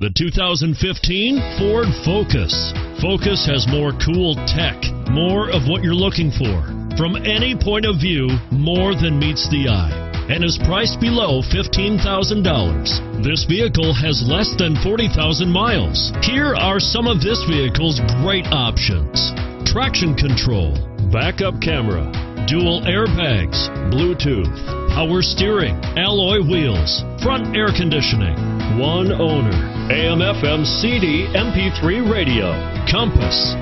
The 2015 Ford Focus. Focus has more cool tech, more of what you're looking for. From any point of view, more than meets the eye and is priced below $15,000. This vehicle has less than 40,000 miles. Here are some of this vehicle's great options. Traction control, backup camera, dual airbags, Bluetooth, power steering, alloy wheels, front air conditioning, one owner, AM FM CD MP3 radio, compass.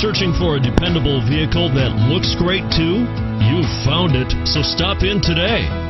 Searching for a dependable vehicle that looks great too? You've found it, so stop in today.